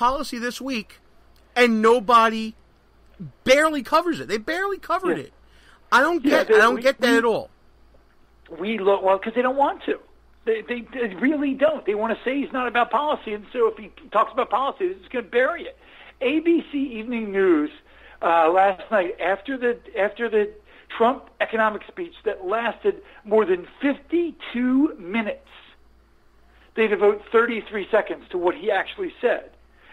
policy this week, and nobody barely covers it. They barely covered Yeah. it. I don't Yeah, get. they- I don't we- get that we- at all. we look well because they don't want to. They, they they really don't. They want to say he's not about policy, and so if he talks about policy, it's going to bury it. ABC Evening News uh, last night after the after the Trump economic speech that lasted more than 52 minutes, they devote 33 seconds to what he actually said,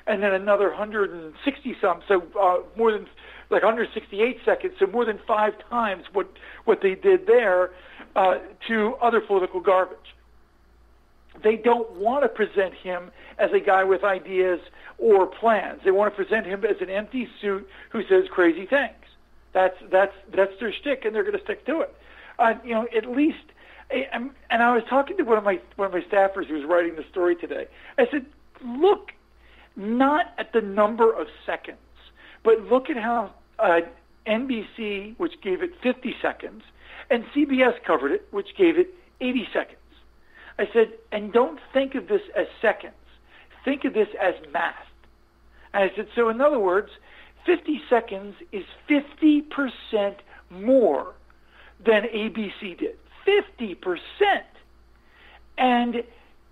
and then another 160 some, so uh, more than like 168 seconds, so more than five times what what they did there uh, to other political garbage. They don't want to present him as a guy with ideas or plans. They want to present him as an empty suit who says crazy things. That's that's that's their shtick, and they're going to stick to it. Uh, you know, at least. And and I was talking to one of my one of my staffers who was writing the story today. I said, look, not at the number of seconds, but look at how uh, NBC, which gave it 50 seconds, and CBS covered it, which gave it 80 seconds. I said, and don't think of this as seconds. Think of this as math. And I said, so in other words, 50 seconds is 50% more than ABC did. 50%. And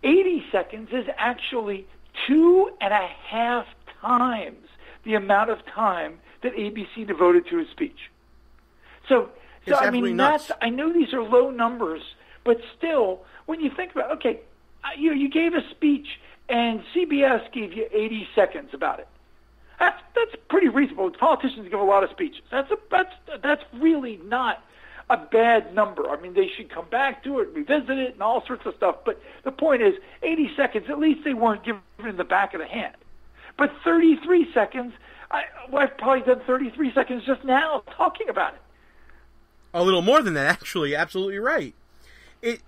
80 seconds is actually two and a half times the amount of time that ABC devoted to his speech. So, so I mean, nuts. that's I know these are low numbers, but still, when you think about, okay, uh, you you gave a speech and CBS gave you 80 seconds about it. That's that's pretty reasonable. Politicians give a lot of speeches. That's a that's that's really not a bad number. I mean, they should come back to it, revisit it, and all sorts of stuff. But the point is, 80 seconds. At least they weren't given in the back of the hand. But 33 seconds. I, well, I've probably done 33 seconds just now talking about it. A little more than that, actually. Absolutely right. It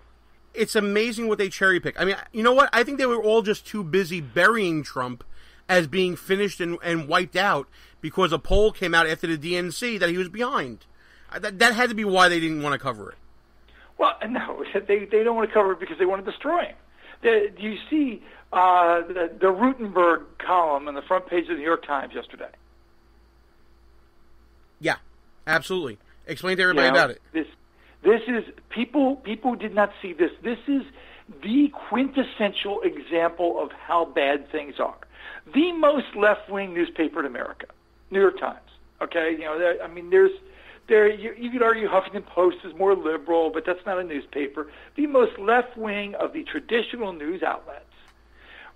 it's amazing what they cherry pick. I mean, you know what? I think they were all just too busy burying Trump as being finished and, and wiped out because a poll came out after the DNC that he was behind. That, that had to be why they didn't want to cover it. Well, no, they they don't want to cover it because they want to destroy him. The, do you see uh, the, the Rutenberg column on the front page of the New York Times yesterday? Yeah, absolutely. Explain to everybody You know, about it. This this is people people did not see this. This is the quintessential example of how bad things are. The most left wing newspaper in America, New York Times. Okay, you know, I mean, there's there you, you could argue Huffington Post is more liberal, but that's not a newspaper. The most left wing of the traditional news outlets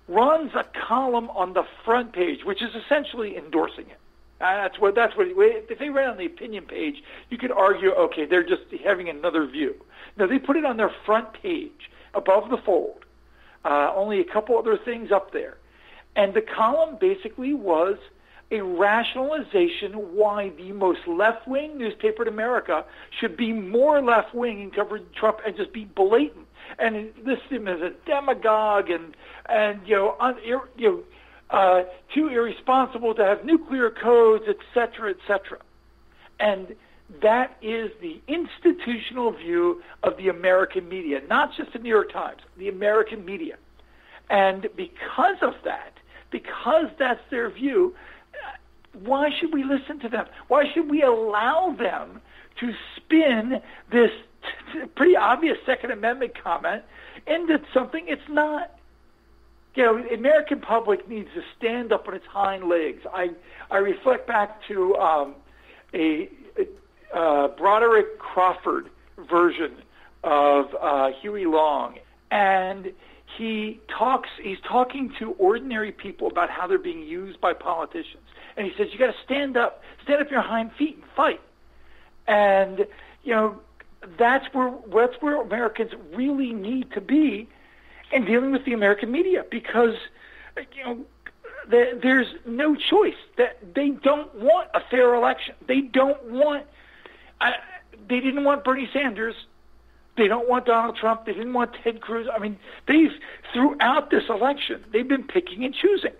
runs a column on the front page, which is essentially endorsing it. Uh, That's what. That's what. If they ran on the opinion page, you could argue, okay, they're just having another view. No, they put it on their front page, above the fold. Uh, only a couple other things up there, and the column basically was a rationalization why the most left-wing newspaper in America should be more left-wing and cover Trump and just be blatant and list him as a demagogue and and you know un, you know uh, too irresponsible to have nuclear codes, et cetera, et cetera. And that is the institutional view of the American media, not just the New York Times, the American media. And because of that, because that's their view, why should we listen to them? Why should we allow them to spin this pretty obvious Second Amendment comment into something it's not? you know, the American public needs to stand up on its hind legs. I I reflect back to um, a, a uh, Broderick Crawford version of uh, Huey Long, and he talks. He's talking to ordinary people about how they're being used by politicians, and he says you got to stand up, stand up your hind feet and fight. And you know, that's where that's where Americans really need to be in dealing with the American media because you know there's no choice that they don't want a fair election. They don't want. Uh, they didn't want Bernie Sanders. They don't want Donald Trump. They didn't want Ted Cruz. I mean, they've throughout this election they've been picking and choosing.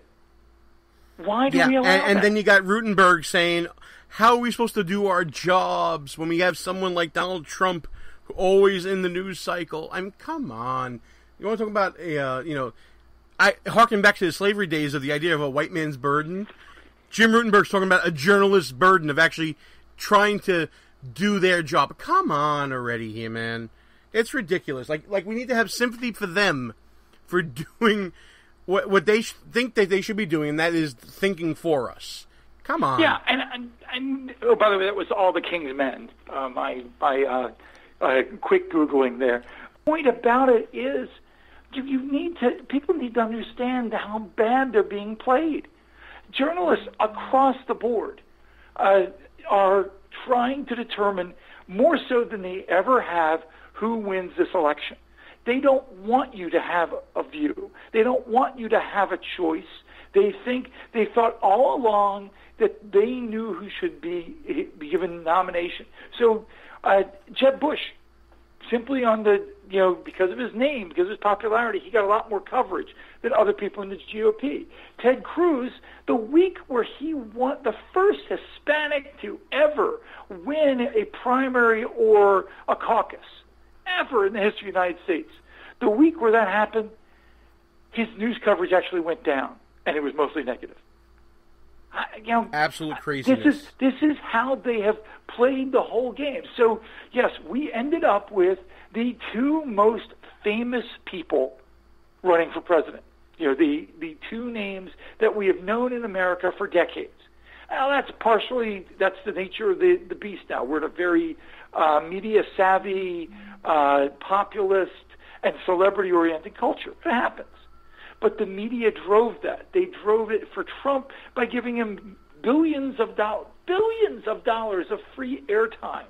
Why do Yeah, we and, allow and that? then you got Rutenberg saying, "How are we supposed to do our jobs when we have someone like Donald Trump, who always in the news cycle?" I mean, come on. You want to talk about a uh, you know I harken back to the slavery days of the idea of a white man's burden. Jim Rutenberg's talking about a journalist's burden of actually trying to do their job. Come on already here, man. It's ridiculous. Like like we need to have sympathy for them for doing what what they sh- think that they should be doing, and that is thinking for us. Come on. Yeah, and and, and oh, by the way, that was all the King's Men. Uh, my my uh, uh, quick googling there. Point about it is, you, you need to people need to understand how bad they're being played. Journalists across the board uh, are trying to determine more so than they ever have who wins this election. They don't want you to have a view. They don't want you to have a choice. They think they thought all along that they knew who should be, be given nomination. So uh, Jeb Bush, simply on the you know because of his name, because of his popularity, he got a lot more coverage than other people in the GOP. Ted Cruz, the week where he won the first Hispanic to ever win a primary or a caucus ever in the history of the United States. The week where that happened, his news coverage actually went down, and it was mostly negative. I, you know, absolute craziness. This is this is how they have played the whole game. So yes, we ended up with the two most famous people running for president. You know, the the two names that we have known in America for decades. Well, that's partially that's the nature of the the beast. Now we're in a very uh, media savvy, uh, populist, and celebrity oriented culture. It happens. But the media drove that. They drove it for Trump by giving him billions of dollars, billions of dollars of free airtime.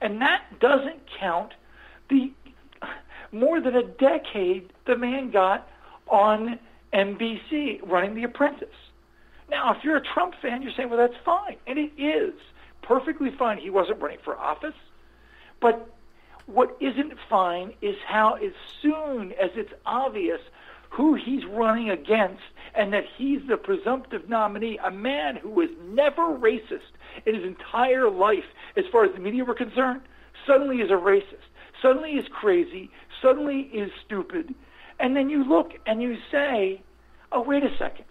And that doesn't count the more than a decade the man got on NBC running The Apprentice. Now, if you're a Trump fan, you're saying, well, that's fine. And it is perfectly fine. He wasn't running for office. But what isn't fine is how, as soon as it's obvious who he's running against and that he's the presumptive nominee, a man who was never racist in his entire life as far as the media were concerned, suddenly is a racist, suddenly is crazy, suddenly is stupid. And then you look and you say, oh, wait a second.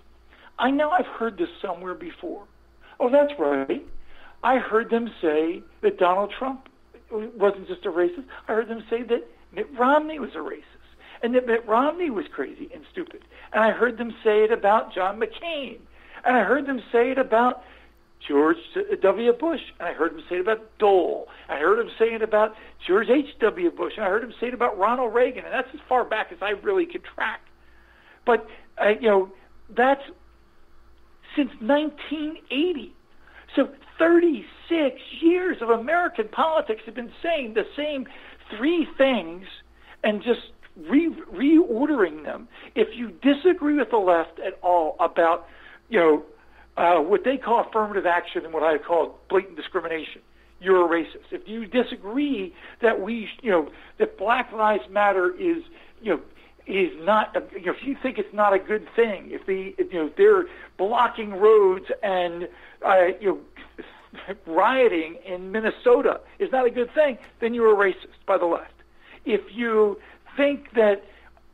I know I've heard this somewhere before. Oh, that's right. I heard them say that Donald Trump wasn't just a racist. I heard them say that Mitt Romney was a racist and that Mitt Romney was crazy and stupid. And I heard them say it about John McCain. And I heard them say it about George W. Bush. And I heard them say it about Dole. I heard them say it about George H.W. Bush. And I heard them say it about Ronald Reagan. And that's as far back as I really could track. But, uh, you know, that's since 1980. So 36 years of American politics have been saying the same three things and just re- reordering them. If you disagree with the left at all about, you know, uh, what they call affirmative action and what I call blatant discrimination, you're a racist. If you disagree that we, you know, that Black Lives Matter is, you know, is not, you know, if you think it's not a good thing, if the, you know, they're blocking roads and, uh, you know, rioting in Minnesota is not a good thing, then you're a racist by the left. If you think that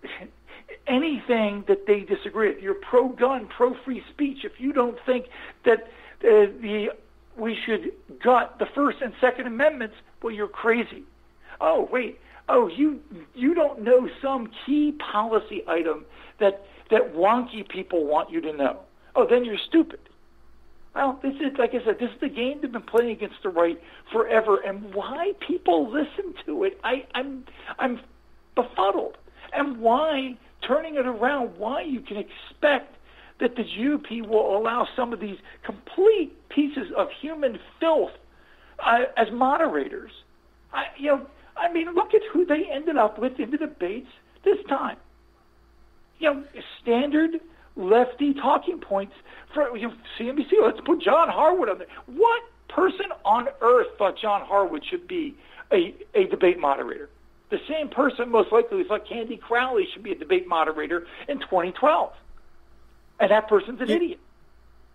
anything that they disagree with, you're pro-gun, pro-free speech, if you don't think that uh, the we should gut the First and Second Amendments, well, you're crazy. Oh, wait. Oh, you you don't know some key policy item that that wonky people want you to know. Oh, then you're stupid. Well, this is like I said, this is the game they've been playing against the right forever, and why people listen to it, I, I'm I'm befuddled, and why turning it around, why you can expect that the GOP will allow some of these complete pieces of human filth uh, as moderators. I, you know, I mean, look at who they ended up with in the debates this time. You know, standard lefty talking points for you know, CNBC. Let's put John Harwood on there. What person on earth thought John Harwood should be a, a debate moderator? The same person most likely thought Candy Crowley should be a debate moderator in 2012. And that person's an you, idiot.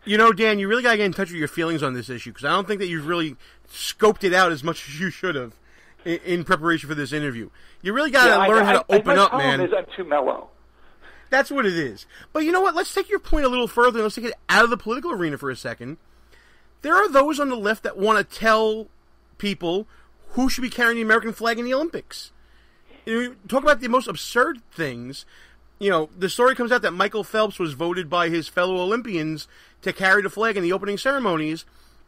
You know, Dan, you really got to get in touch with your feelings on this issue because I don't think that you've really scoped it out as much as you should have in, in preparation for this interview. You really got to yeah, learn I, how to I, open my up, problem man. Is I'm too mellow. That's what it is. But you know what? Let's take your point a little further and let's take it out of the political arena for a second. There are those on the left that want to tell people who should be carrying the American flag in the Olympics. You talk about the most absurd things. You know, the story comes out that Michael Phelps was voted by his fellow Olympians to carry the flag in the opening ceremonies.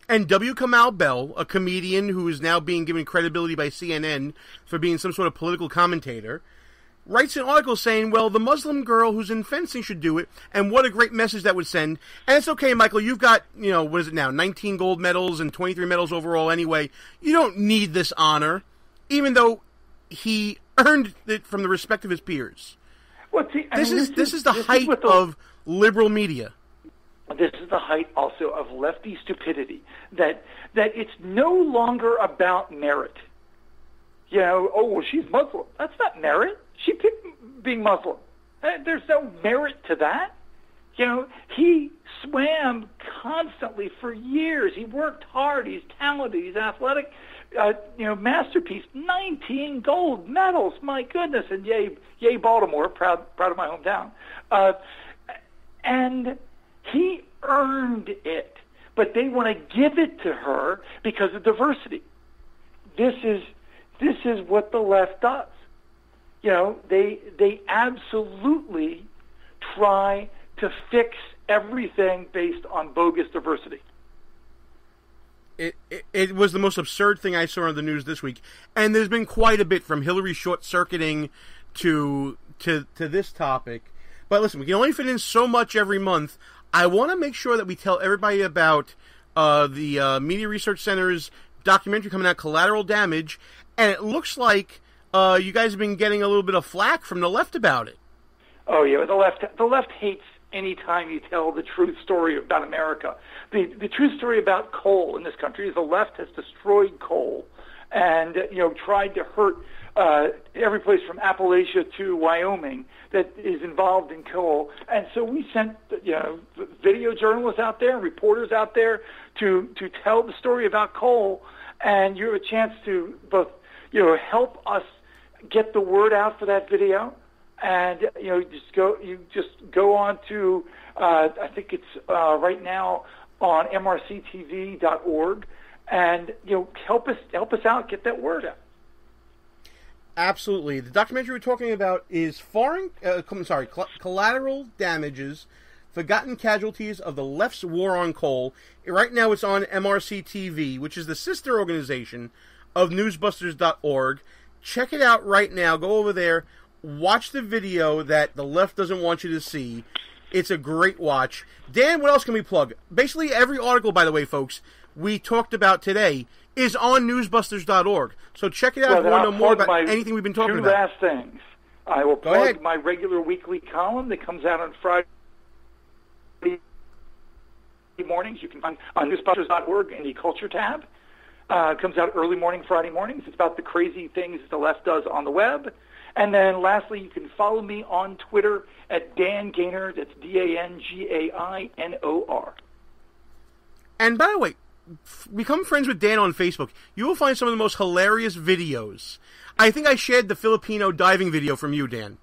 And W. Kamau Bell, a comedian who is now being given credibility by CNN for being some sort of political commentator, writes an article saying, well, the Muslim girl who's in fencing should do it, and what a great message that would send. And it's okay, Michael, you've got, you know, what is it now, 19 gold medals and 23 medals overall anyway. You don't need this honor, even though he earned it from the respect of his peers. Well, see, this mean, is this is the height the- of liberal media. This is the height also of lefty stupidity that that it's no longer about merit. You know, oh well, she's Muslim. That's not merit. She picked being Muslim. Uh, There's no merit to that. You know, he swam constantly for years. He worked hard. He's talented. He's athletic. Uh, you know, masterpiece. 19 gold medals. My goodness. And yay, yay, Baltimore. Proud, proud of my hometown. Uh, and he earned it. But they want to give it to her because of diversity. This is this is what the left does. You know, they they absolutely try to fix everything based on bogus diversity. It, it, it was the most absurd thing I saw on the news this week, and there's been quite a bit from Hillary short circuiting to to to this topic. But listen, we can only fit in so much every month. I want to make sure that we tell everybody about uh, the uh, Media Research Center's documentary coming out, Collateral Damage, and it looks like uh, you guys have been getting a little bit of flack from the left about it. Oh yeah, the left the left hates any time you tell the truth story about America. The the true story about coal in this country is the left has destroyed coal and you know tried to hurt uh, every place from Appalachia to Wyoming that is involved in coal. And so we sent you know video journalists out there, reporters out there to to tell the story about coal, and you have a chance to both you know help us get the word out for that video and you know just go you just go on to uh, I think it's uh, right now on mrctv.org and you know help us help us out get that word out. Absolutely. The documentary we're talking about is foreign. Uh, I'm sorry, Col- collateral damages, forgotten casualties of the left's war on coal. Right now, it's on MRC TV, which is the sister organization of Newsbusters.org. Check it out right now. Go over there, watch the video that the left doesn't want you to see. It's a great watch. Dan, what else can we plug? Basically, every article, by the way, folks, we talked about today is on newsbusters.org. So check it out Well, if you want to know more about my anything we've been talking two about. last things. I will Go plug ahead. my regular weekly column that comes out on Friday mornings. You can find on newsbusters.org in the culture tab. Uh, it comes out early morning Friday mornings. It's about the crazy things the left does on the web. And then lastly, you can follow me on Twitter at Dan Gainor. That's D-A-N-G-A-I-N-O-R. And by the way, f- become friends with Dan on Facebook. You will find some of the most hilarious videos. I think I shared the Filipino diving video from you, Dan.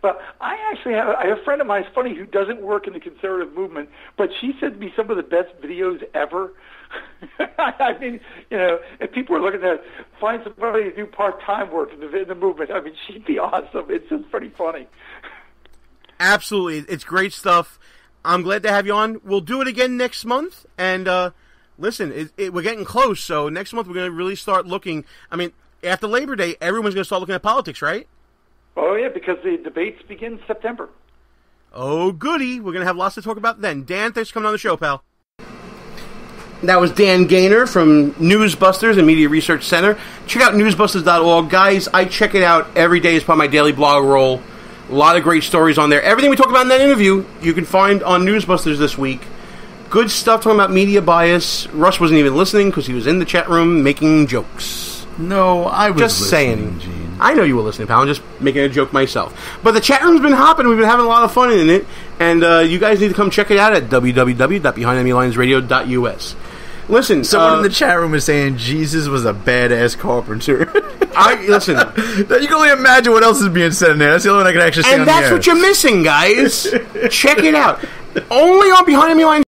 But I actually have, I have a friend of mine, it's funny, who doesn't work in the conservative movement, but she sent me some of the best videos ever. I mean, you know, if people are looking to find somebody to do part-time work in the, in the movement, I mean, she'd be awesome. It's just pretty funny. Absolutely, it's great stuff. I'm glad to have you on. We'll do it again next month. And uh, listen, it, it, we're getting close, so next month we're going to really start looking. I mean, after Labor Day, everyone's going to start looking at politics, right? Oh, yeah, because the debates begin September. Oh, goody. We're going to have lots to talk about then. Dan, thanks for coming on the show, pal. That was Dan Gainor from Newsbusters and Media Research Center. Check out newsbusters.org. Guys, I check it out every day as part of my daily blog roll. A lot of great stories on there. Everything we talk about in that interview, you can find on Newsbusters this week. Good stuff talking about media bias. Russ wasn't even listening because he was in the chat room making jokes. No, I was Just saying. Gene. I know you were listening, pal. I'm just making a joke myself. But the chat room's been hopping. We've been having a lot of fun in it. And uh, you guys need to come check it out at www.behindenemylinesradio.us. Listen, Someone uh, in the chat room is saying Jesus was a badass carpenter. I listen, you can only imagine what else is being said in there. That's the only one I can actually and that's what you're missing, guys. Check it out. Only on Behind Enemy Lines